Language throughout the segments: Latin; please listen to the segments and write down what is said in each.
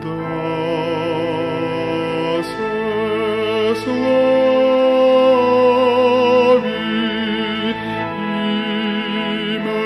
thank es volvit im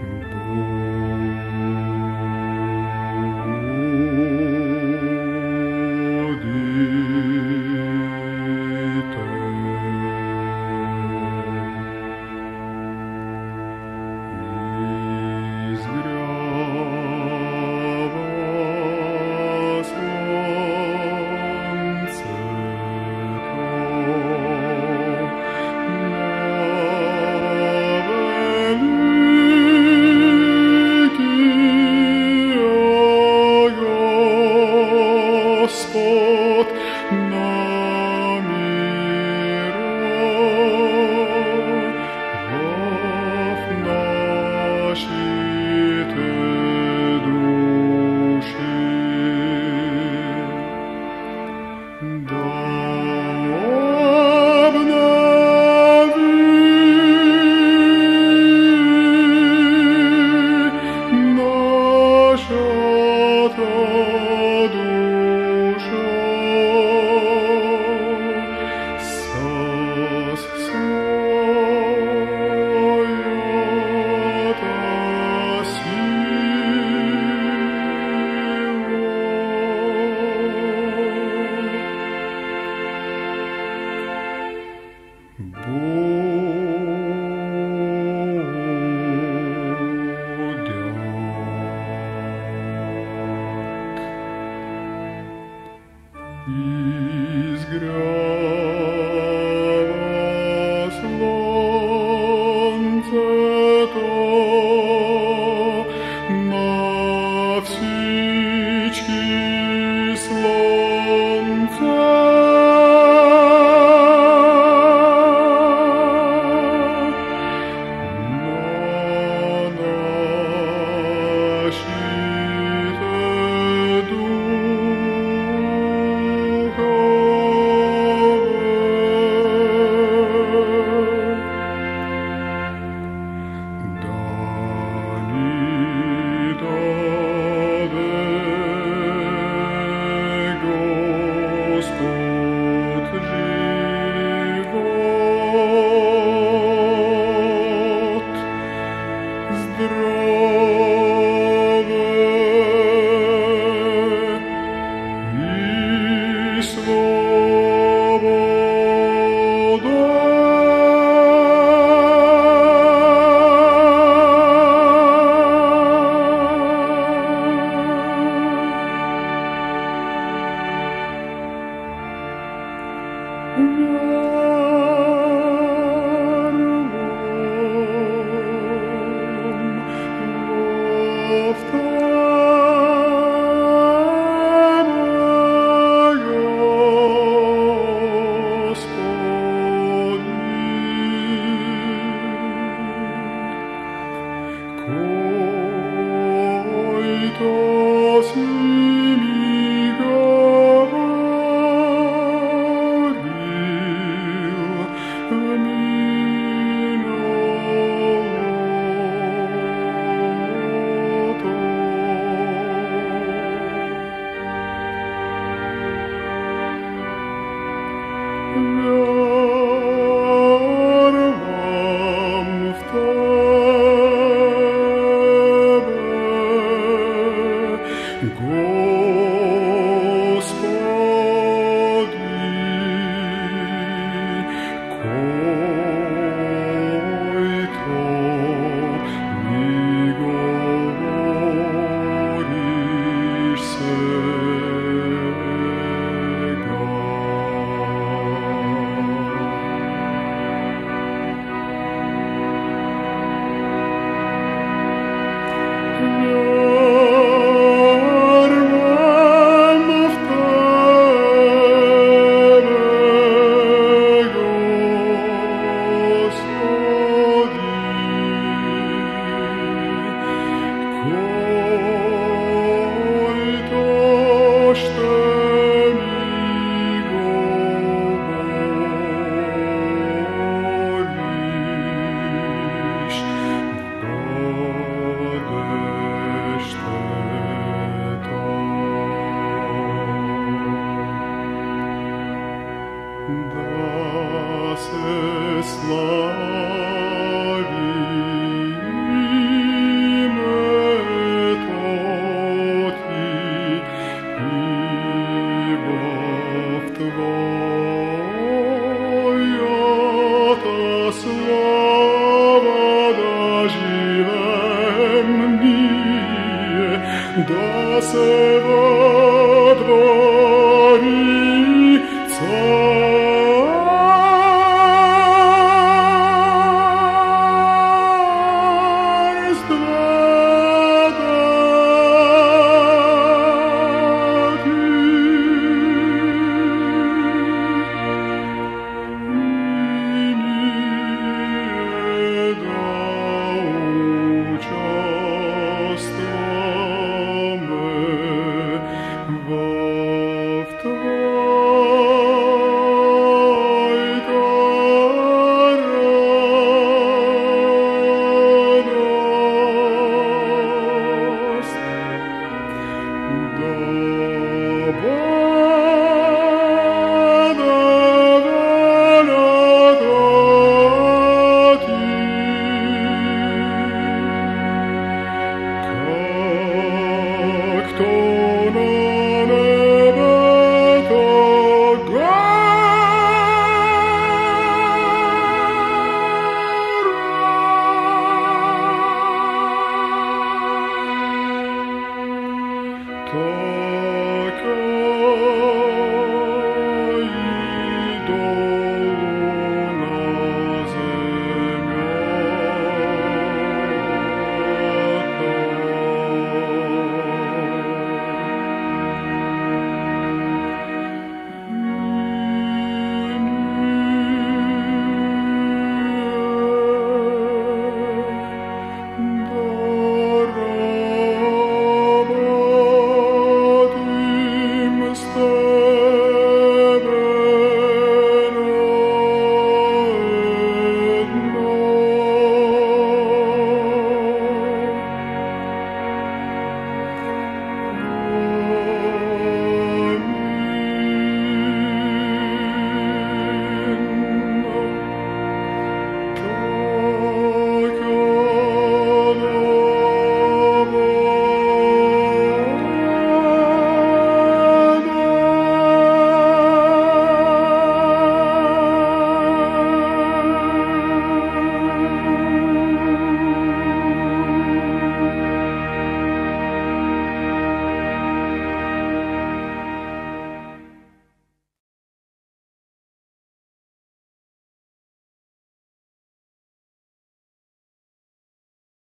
嗯。Go. se